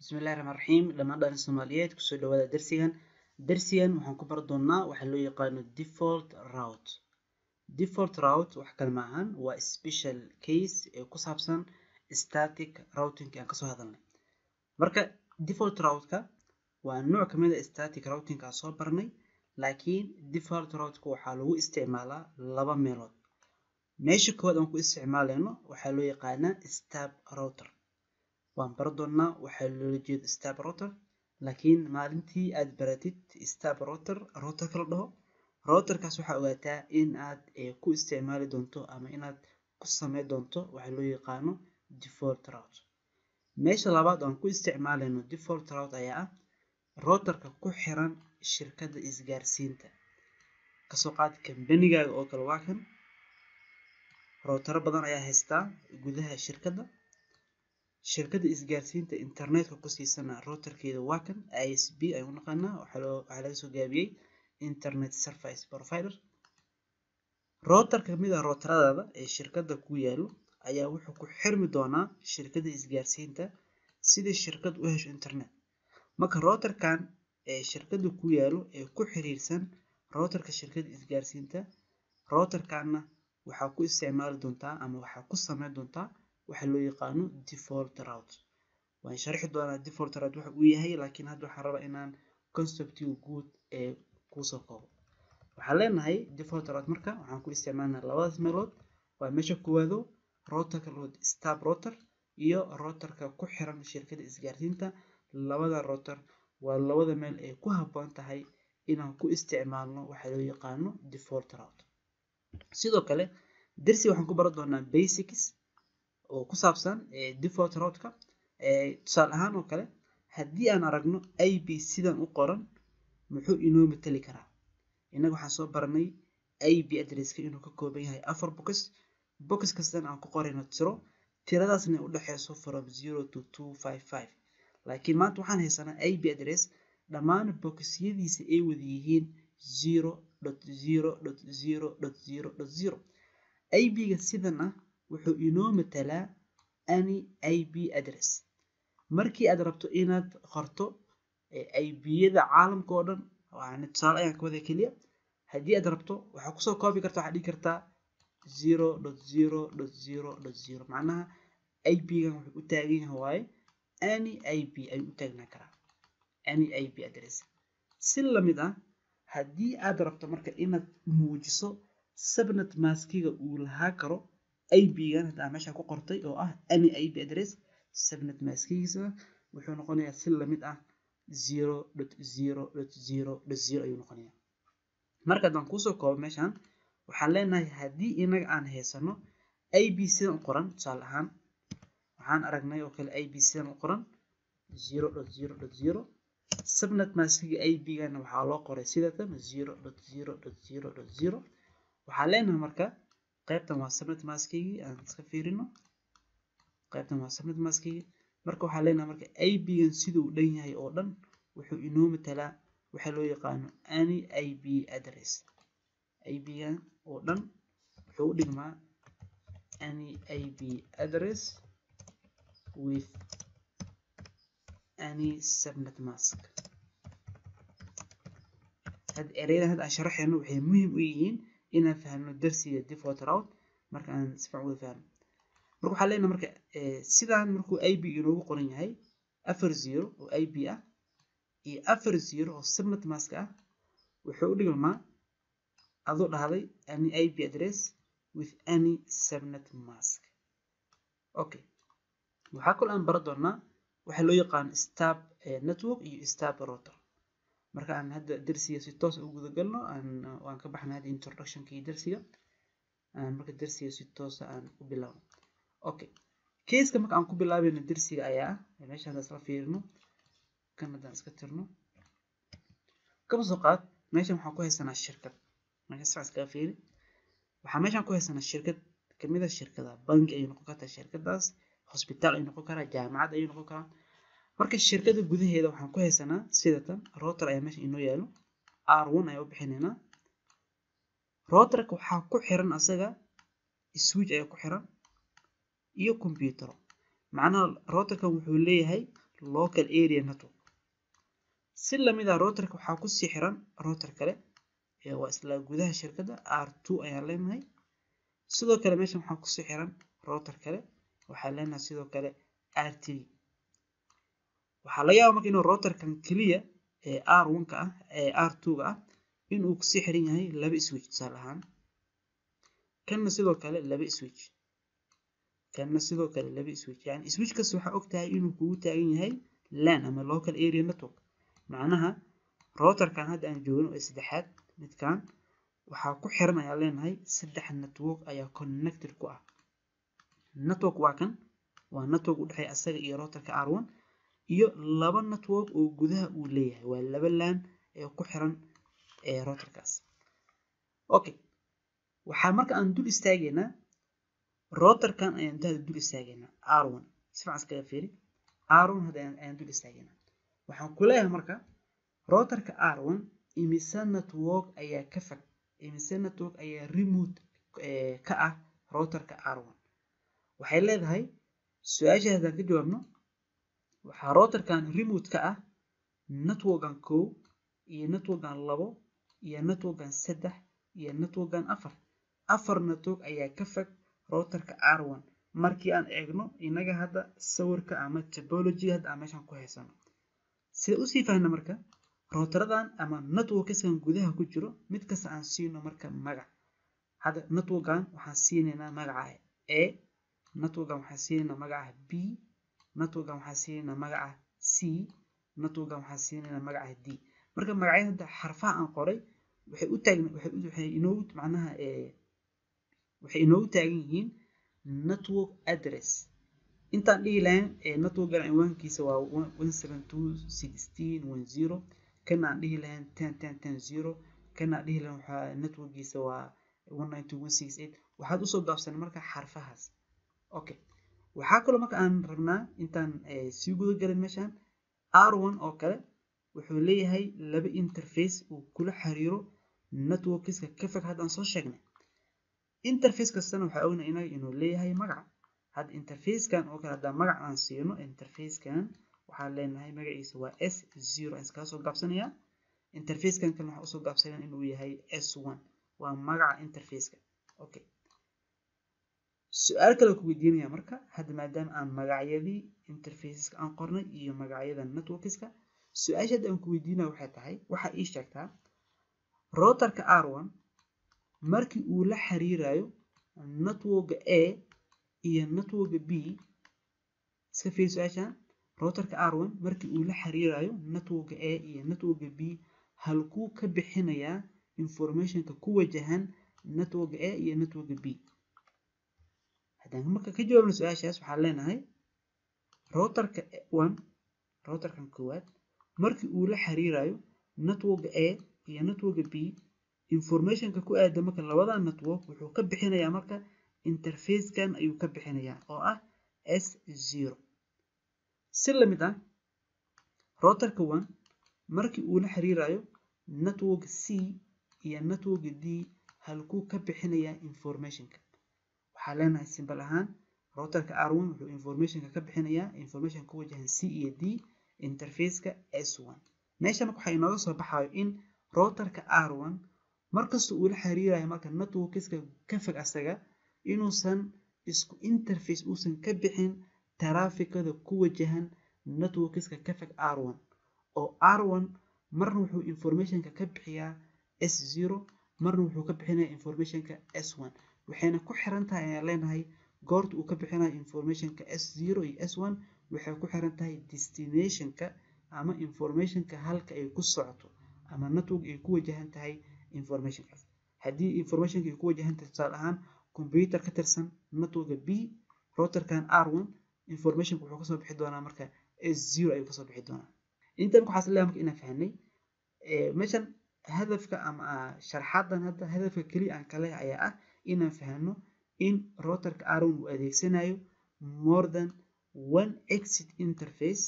bismillahi raxmaan raxiim dhammaan dhalin soomaaliyeed ku soo dhawaada darsigan. Darsigan waxaan ku bari doonaa waxa loo yaqaano default route. Default route wax kale ma ahan waa special case ee ku saabsan static routing aan ka soo hadalnay. Marka default route-ka waa nooc ka mid a static routing aan soo barnay laakiin default route-ka waxaa lagu isticmaalaa laba meelood. Meesha koowaad aan ku isticmaaleyno waxaa loo yaqaanaa stab router waan bari doonaa waxaa loola jeeda stab router. Laakiin maalintii aad baratid stab router routerka la dhaho. Routerkaas waxaa ogaataa in aad ku isticmaali doonto ama inaad ku samey doonto waxaa loo yaqaano default route. Meesha labaad aan ku isticmaaleyno default route ayaa ah routerka ku xiran shirkadda isgaarsiinta. Kasoo qaad kambanigaaga oo kale waa kan. Routero badan ayaa haystaa gudaha shirkadda shirkadda isgaarsiinta internetka ku siisana routerkeeda waa kan isp ayuu naqaanaa waxaa laga soo gaabiyey internet service provider. Router ka mid a routeradaada ee shirkadda ku yaalo ayaa wuxuu ku xirmi doonaa shirkadda isgaarsiinta sidii shirkad u hesho internet. Marka routerkan ee shirkadda ku yaalo ee ku xiriirsan routerka shirkadda isgaarsiinta routerkanna waxaa ku isticmaali doontaa ama waxaa ku sameyn doontaa waxa loo yaqaano default route. Waan sharxi doonaa default route waxa uu yahay laakiin hadda waxaan rabaa inaan conceptiga guud ee ku soo koobo. Waxaan leenahay default route marka waxaan ku isticmaalnaa labadaas meelood. Waa meesha koowaado routerka loo stab router iyo routerka ku xiran shirkadda isgaarsiinta. Labada router waa labada meel ay ku habboon tahay inaan ku isticmaalno waxa loo yaqaano default route. Sidoo kale darsi waxaan ku baran doonaa basics oo ku saabsan default route-ka. Tusaale ahaan oo kale haddii aan aragno ib sidan u qoran muxuu inoo mateli karaa? Innaga waxaan soo baranay ib adresska inuu ka kooban yahay afar box box kastan aan ku qorayno tiro tiradaasna u dhexeyso from zero to two five five. Laakiin maanta waxaan haysanaa ib address dhammaan boxyadiisa ay wada yihiin zero dot zero dot zero dot zero dot zero. Ib-ga sidan ah wuxuu inoo matalaa any ib address. Markii aad rabto inaad qorto ib-yada caalamka oo dhan tusaale ayaan ka wada keliya haddii aad rabto waxaa ku soo koobi karta waxaad dhigi kartaa zero dot zero dot zero dot zero. Macnaha ib-gan wuxuu u taagan yahay waaye any ib ayuu u taagnaa karaa. Any ib address. Si la mid ah haddii aad rabto marka inaad muujiso subnet maskiga uu lahaa karo ib-gan hadda meesha ku qortay oo ah any ib address subnet maskigiisa wuxuu noqonayaa si la mid ah zero dot zero dot zero dot zero ayuu noqonayaa. Marka haddaan kuusoo koobo meeshan waxaan leenahay haddii inaga aan haysano ib sidan u qoran tusaale ahaan waxaan aragnay oo kale ib sidan u qoran zero dot zero dot zero. Subnet maskiga ib-gana waxaa loo qoray sidatan zero dot zero dot zero dot zero. Waxaan leenahay marka qaybtan waa subnet maskigii aan iska fiirino. Qaybtan waa subnet maskigii marka waxaan leenahay marka ib-gan siduu dhan yahay oo dhan wuxuu inoo matalaa waxaa loo yaqaano any ib address. Ib-gan oo dhan wuxuu u dhigmaa any ib address with any subnet mask. Hadda ereyada hadda aan sharaxayno waxay muhiim u yihiin inaan fahmno darsiga default route marka aan si fiican wada fahno marka waxaa leenahay marka sidaan markuu ib inoogu qoran yahay afar zero oo ib ah iyo afar zero oo subnet mask ah wuxuu u dhigmaa adoo dhahday any ib address with any subnet mask. Okay waxaa kaloo aan baran doonaa waxaa loo yaqaano stab network iyo stab router marka aan hadda darsiga si toos u guda galno waan ka baxnay hadda introductionka iyo darsiga. Marka darsiga si toosa aan u bilaabno okay caseka marka aan ku bilaabayno darsiga ayaa ah meesha haddaan isla fiirino kan haddaan iska tirno. Kaba soo qaad meeshan waxaan ku haysanaa shirkad. Meesha sac iskaga fiiri. Waxaa meeshan ku haysanaa shirkad. Kamid a shirkada bangi ayay noqon kartaa shirkadaas hosbitaal ayuu noqon karaa jaamacad ayuu noqon karaa marka shirkada gudaheeda waxaan ku haysanaa sidatan router ayaa meesha inoo yaalo. R ayaa u bixinaynaa. Routerka waxaa ku xiran asaga switch ayaa ku xiran iyo computer. Macnaha routerkan wuxuu leeyahay local area network. Si la mid ah routerka waxaa ku sii xiran router kale waa isla gudaha shirkadda r2 ayaan leenahay. Sidoo kale meeshan waxaa ku sii xiran router kale waxaan leenahay sidoo kale r3 waxaa laga yaaba marka inuu routerkan keliya ee r1ka ah ee r2ga ah inuu ku sii xiran yahay laba switch tusaale ahaan. Kanna sidoo kale laba switch. Kanna sidoo kale laba switch. Yani switch kasta waxaa ogtahay inuu kugu taagan yahay lan ama local area network. Macnaha routerkan hadda aan joogno ee saddexaad. Midkan waxaa ku xiran ayaa leenahay saddex network ayaa connected ku ah. Network waa kan waa network u dhexeeya asaga iyo routerka r1 iyo laba network oo gudaha uu leeyahay. Waa laba lan ee ku xiran routerkaas. Okay waxaa marka aan dul istaagaynaa routerkan ayaan hadda dul istaagaynaa r1 si fiican iskaga fiiri r1 hadda ayaan dul istaagaynaa waxaan ku leeyahay marka routerka r1 imise network ayaa ka fog imise network ayaa remote ka ah routerka r1 waxay leedahay su'aasha haddaan ka jawaabno waxaa routerkan remote ka ah networkan kow iyo networkan labo iyo networkan saddex iyo networkan afar. Afar network ayaa ka fog routerka r1 markii aan eegno inaga hadda sawirka ama topology hadda aan meeshan ku haysano sida u sii fahna marka? Routeradan ama networkaskan gudaha ku jiro mid kasta aan siino marka magac. Hadda networkan waxaan siinaynaa magaca a networkan waxaan siinaynaa magaca b networkan waxaan siinaynaa magaca c networkan waxaan siinaynaa magaca d. Marka magacyada hadda xarfaha aan qoray waxay u taagn waxay inoogu taagan yihiin network address. Intaan dhihi lahayn networkan cinwaankiisa waa one seven two sixteen one zero kana aan dhihi lahayn ten ten ten zero kana aan dhihi lahayn networkiisa waa one nine two one waxaad u soo gaabsan marka xarfahaas. Okay waxaa kaloo marka aan rabnaa intaan sii guda galin meeshan r1 oo kale wuxuu leeyahay laba interface uu kula xiriiro networkiska ka fog hadda aan soo sheegnay. Interface kastana waxaa ogna inaga inuu leeyahay magaca hadda interfacekan oo kale haddaan magac aan siino interfacekan waxaan leenahay magaciisa waa s zero aan iskaga soo gaabsanayaa interfacekan kalena waxaan u soo gaabsanaya inuu yahay s one waa magaca interfaceka. Okay su'aal kale ku weydiinaya marka hadda maadaama aan magacyadii interfaceska aan qornay iyo magacyada networkska su'aasha hadda aan ku weydiinaya waxay tahay waxaa ii sheegtaa routerka r1 markii uu la xiriirayo networka a iyo networka b iska fiiri su'aashan routerka r1 markii uu la xiriirayo networka a iyo networka b halkuu ka bixinayaa informationka ku wajahan networka a iyo networka b marka ka jawaabno su'aashaas waxaan leenahay routerka one routerkan koowaad markii uu la xiriirayo networka a iyo networka b informationka ku aada marka labada network wuxuu ka bixinayaa marka interfacekan ayuu ka bixinayaa oo ah s zero. Si la mid ah routerka one markii uu la xiriirayo network c iyo network d halkuu ka bixinayaa informationka waxaa leenahay simbal ahaan routerka r1 wuxuu informationka ka bixinayaa information ku wajahan c iyo d. interfaceka s1 meesha marka waxaa inooga soo baxayo in routerka r1 markasta uu la xiriirayo marka networkiska ka fog asaga inuusan isku interface uusan ka bixin taraafikada ku wajahan networkiska ka fog r1 oo r1 marna wuxuu informationka ka bixiyaa s0 marna wuxuu ka bixinayaa informationka s1 waxayna ku xiran tahay ayaan leenahay goorta uu ka bixinayo informationka s0 iyo s1 waxay ku xiran tahay destinationka ama informationka halka ay ku socoto ama network ay ku wajahan tahay informationkaas. Haddii informationka ay ku wajahan tahay tusaale ahaan computer ka tirsan networka b routerkan r1 informationka wuxuu ka soo bixi doonaa marka s0 ayuu ka soo bixi doonaa. Intan waxaas leeyahay marka inaan fahnay meeshan hadafka ama sharxadan hadda hadafka keliya aan kale ayaa ah inaan fahno in routerka r1 uu adeegsanayo more than one exit interface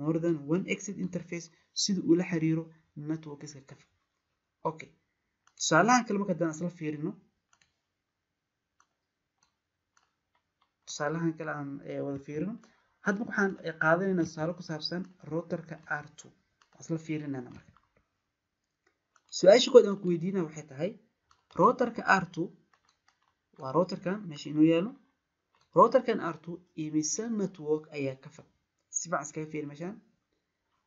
more than one exit interface sida uu la xiriiro networkiska ka okay tusaalahan kale marka haddaan isla fiirino tusaalahan kale aan wada fiirino hadda marka waxaan qaadanaynaa tusaale ku saabsan routerka r2 waan isla fiirinayna marka. Su'aasha kood aan ku weydiinaya waxay tahay routerka r2 waa routerkan meesha inoo yaalo. Routerkan r2 imise network ayaa ka fog si iskaga fiiri meeshaan.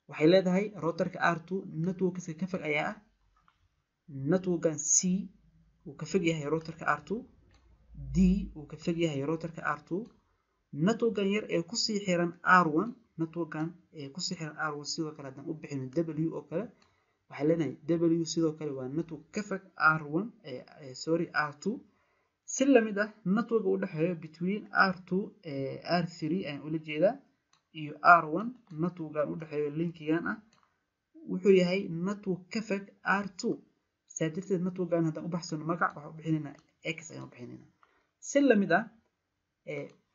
Waxay leedahay routerka r2 networkiska ka fog ayaa ah. Networkan c uu ka fog yahay routerka r2 d uu ka fog yahay routerka r2 networkan yar ee ku sii xiran r1 networkan ee ku sii xiran r1 sidoo kale haddaan u bixino w oo kale waxay leenahay w sidoo kale waa network ka fog r1 sorry r2 si la mid ah network u dhexeeyo between r2 r3 ayaan ula jeedaa iyo r1 networkan u dhexeeyo linkigan ah wuxuu yahay network ka fog r2 saa darteed networkan haddaan u baxsano magac waxaan u bixinaynaa x ayaan u bixinaynaa si la mid ah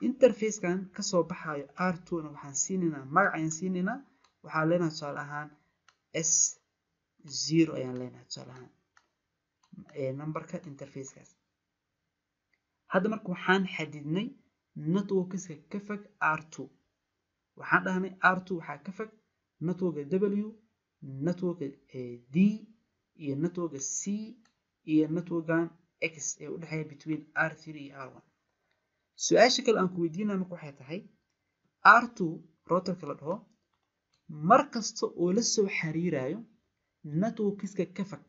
interfacekan ka soo baxayo r2 na waxaan siinaynaa magac ayaan siinaynaa waxaan leenahay tusaale ahaan s zero ayaan leenahay tusaale ahaan numberka interfacekaas hadda marka waxaan xadidnay networkiska ka fog r2 waxaan dhahnay r2 waxaa ka fog networka w networka d iyo networka c iyo networkan x ee u dhexeeya between r3 iyo r1 su'aasha kale aan ku weydiinaya marka waxay tahay r2 routerka la dhaho mar kasta oo la soo xiriirayo networkiska ka fog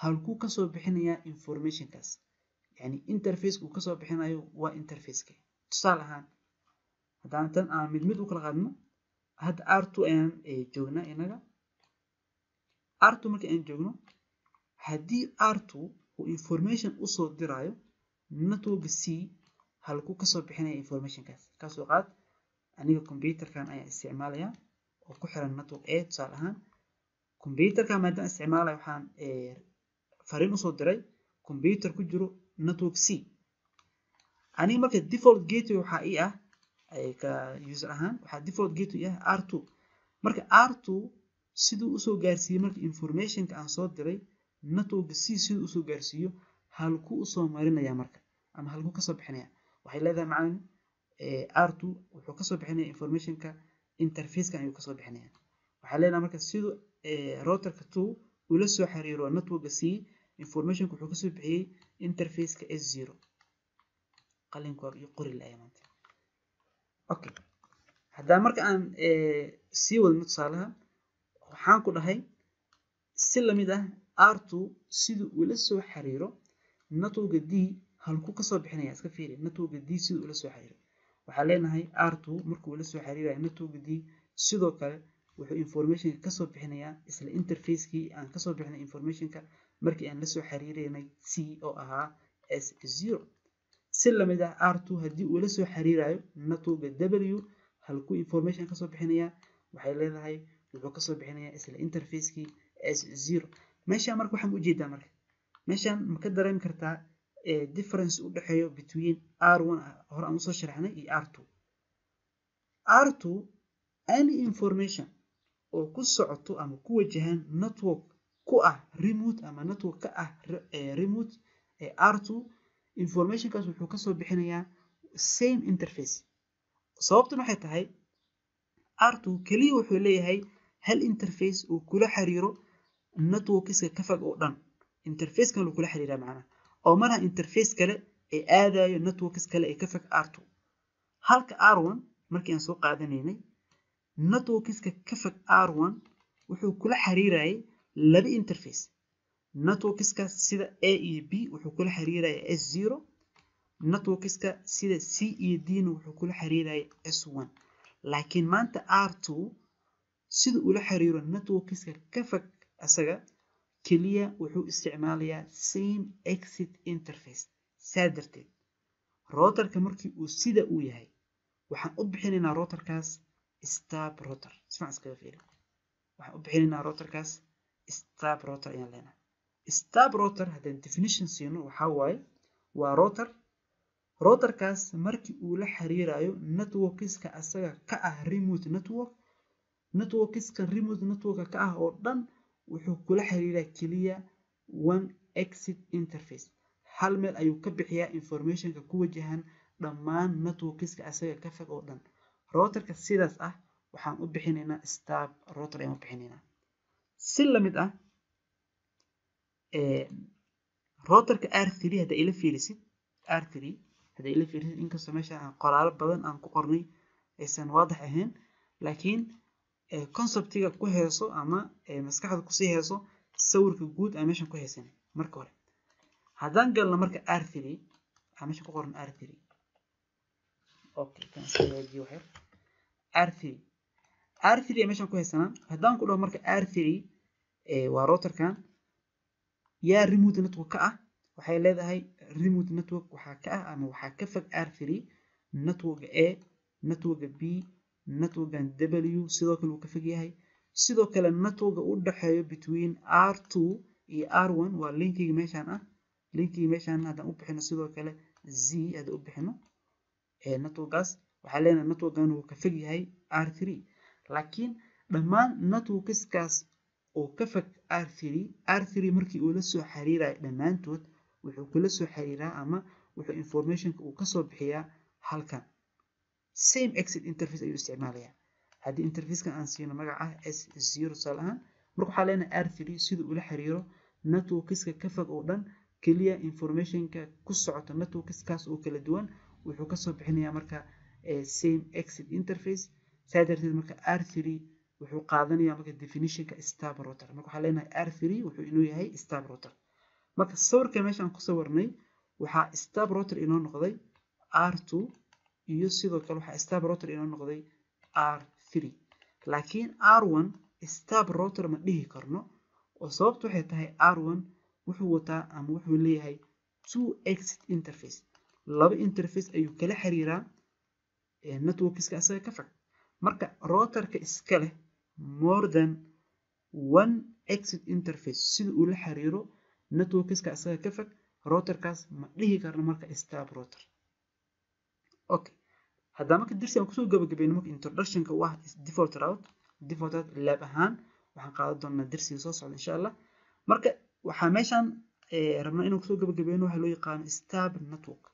halkuu ka soo bixinayaa informationkaas yani interfaceka uu ka soo bixinayo waa interfaceka tusaale ahaan haddaan tan aan mid mid u kala qaadno hadda r2 ayaan joognaa inaga r2 marka aan joogno haddii r2 uu information u soo dirayo network c halkuu ka soo bixinaya informationkaas. Kaasoo qaad aniga computerkan ayaan isticmaalayaa oo ku xiran network a. Tusaale ahaan computerkan maadaama isticmaalaya waxaan fariin u soo diray computer ku jiro network c. Aniga marka default gateway waxaa ii ah ka user ahaan waxaa default gateway ah r2 marka r2 siduu u soo gaarsiiyey marka informationka aan soo diray network c siduu u soo gaarsiiyo halkuu u soo marinaya marka ama halkuu ka soo bixinaya waxay leedahay macalin r2 wuxuu ka soo bixinaya informationka interfaceka ayuu ka soo bixinaya waxay leedahay marka siduu routerka 2 ula soo xiriiro networka c informationka wuxuu ka soo bixiyey interfaceka s0 qalinka iyo qori la maanta. Okay haddaan marka aan sii wadno tusaalaha waxaan ku dhahay si la mid ah r2 siduu ula soo xiriiro networka d halkuu ka soo bixinaya iska fiiri networka d siduu ula soo xiriiro. Waxaan leenahay r2 markuu ula soo xiriirayo networka d sidoo kale wuxuu informationka ka soo bixinayaa isla interfacekii aan ka soo bixinay informationka markii aan la soo xiriireynay c oo ahaa s0 si la mid ah r2 haddii uu la soo xiriirayo networka w halkuu information ka soo bixinayaa waxay leedahay wuxuu ka soo bixinayaa isla interfacekii s0 meeshaan marka waxaan u jeedaa marka meeshaan ma ka dareemi kartaa difference u dhexeeyo between r1 hore aan u soo sharaxnay iyo r2 r2 any information oo ku socoto ama ku wajahan network ku ah remote ama network ka ah remote r2 informationkaas wuxuu ka soo bixinayaa same interface. Sababtan waxay tahay r2 keliya wuxuu leeyahay hal interface uu kula xiriiro networkiska ka fog oo dhan. Interface uu kula xiriiraa macnaha oo malaha interface kale ee aadayo networks kale ee ka fog r2 halka r1 markii aan soo qaadanaynay networkiska ka fog r1 wuxuu kula xiriirayay laba interface. Networkiska sida a iyo b wuxuu kula xiriiraya s0 networkiska sida c iyo d na wuxuu kula xiriiraya s1 laakiin maanta r2 sida ula xiriiro networkiska ka fog asaga keliya wuxuu isticmaalayaa same exit interface. Saa darteed routerka markii uu sida uu yahay waxaan u bixinaynaa routerkaas stab router. Ismac iskaga fiiri. Waxaan u bixinaynaa routerkaas stab router ayaan leenahay stab router haddaan definition siino waxaa waaye waa router. Routerkaas markii uu la xiriirayo networkiska asaga ka ah remote network networkiska remote networka ka ah oo dhan wuxuu kula xiriiraa keliya one exit interface. Hal meel ayuu ka bixiyaa informationka ku wajahan dhammaan networkiska asaga ka fog oo dhan. Routerka sidaas ah waxaan u bixinaynaa stab router ayaan u bixinaynaa si la mid ah routerka r3 hadda ila fiirisid r3 hadda ila fiirisid inkastoo meesha aan qoraalo badan aan ku qornay aysan waadax ahayn laakiin conceptiga ku heeso ama maskaxda ku sii heeso sawirka guud aan meeshan ku heesanay marka hore. Haddaan galno marka r3 waxaa meesha ku qoran r3 okay kan iska hagaajiyo waxyar r3 r3 ayaa meeshan ku haysanaa haddaan ku dhaho marka r3 waa routerkan yaa remote network ka ah waxay leedahay remote network waxaa ka ah ama waxaa ka fog r3 networka a networka b networkan w sidoo kale uu ka fog yahay. Sidoo kale networka u dhexeeyo between r2 iyo r1 waa linkiga meeshaan ah. Linkiga meeshaan haddaan u bixino sidoo kale z haddaan u bixino networkaas. Waxaa leenahay networkan uu ka fog yahay r3 laakiin dhammaan networkskaas oo ka fog r3 r3 markii uu la soo xiriirayo dhammaantood wuxuu kula soo xiriiraa ama wuxuu informationka uu ka soo bixiyaa halkan. Same exit interface ayuu isticmaalayaa. Haddii interfacekan aan siino magaca s zero tusaale ahaan marka waxaa leenahay r3 sida ula xiriiro networkska ka fog oo dhan keliya informationka ku socota networkskaas oo kala duwan wuxuu ka soo bixinayaa marka same exit interface saa darteed marka r3 wuxuu qaadanayaa marka definitionka stab router marka waxaa leenahay r3 wuxuu inuu yahay stab router marka sawirka meeshaan ku sawirnay waxaa stab router inoo noqday r2 iyo sidoo kale waxaa stab router inoo noqday r3 laakiin r1 stab router ma dhihi karno oo sababtu waxay tahay r1 wuxuu wataa ama wuxuu leeyahay two exit interface. Laba interface ayuu kala xiriiraa networkska asaga ka fog marka routerka iska leh more than one exit interface sida uu la xiriiro networkska asaga ka fog routerkaas ma dhihi karno marka stab router. Okay haddaa marka dirsi aan ku soo gabagabayno marka introductionka u default route default route lab ahaan waxaan qaadan doonaa dirsiga soo socda insha allah. Marka waxaa meeshaan rabnaa inaan ku soo gabagabayno waxa loo yaqaano stab network.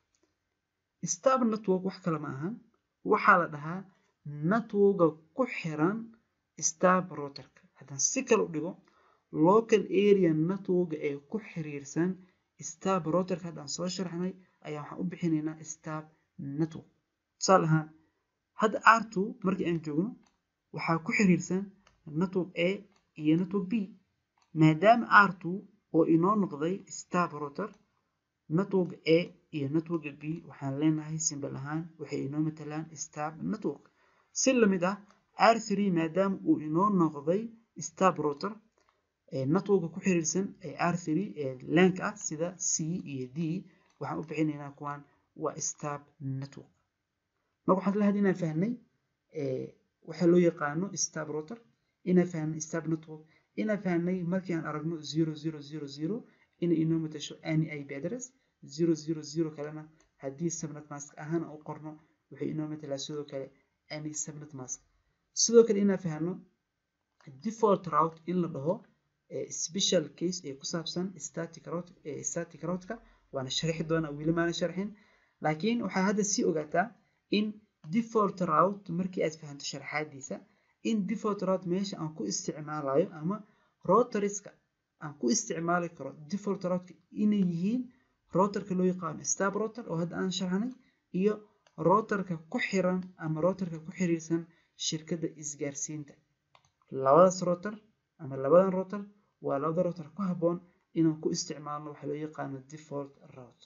Stab network wax kale ma ahan waxaa la dhahaa networka ku xiran stab routerka haddaan si kale u dhigo local area networka ee ku xiriirsan stab routerka haddaan soo sharxnay ayaa waxaan u bixinaynaa stab network. Tusaale ahaan hadda r2 markii aan joogno waxaa ku xiriirsan network a iyo network b maadaama r2 oo inoo noqday stab router network a iyo network b waxaan leenahay simbal ahaan waxay inoo matalaan stab network si la mid ah r3 maadaama uu inoo noqday stab router networka ku xiriirsan ee r3 ee lank ah sida c iyo d. Waxaan u bixinaynaa kuwaan waa stab network. Marka waxaan lahayd inaan fahnay waxaa loo yaqaano stab router inaan fahnay stab network inaan fahnay markii aan aragno zero zero zero zero inay inoo matasho any ip address zero zero zero kalena haddii subnet mask ahaan aan u qorno waxay inoo matalaa sidoo kale any subnet mask sidoo kale inaan fahno default route in la dhaho special case ee ku saabsan static route-ka waana sharxi doonaa weli maana sharxin laakiin waxaa hadda sii ogaataa in default route markii aad fahanto sharaxaadiisa in default route meesha aan ku isticmaalayo ama routerska aan ku isticmaali karo default route inay yihiin routerka loo yaqaano stab router oo hadda aan sharxnay iyo routerka ku xiran ama routerka ku xiriirsan shirkadda isgaarsiinta. Labadaas router ama labadan router waa labada router ku habboon inaan ku isticmaalno waxa loo yaqaano default route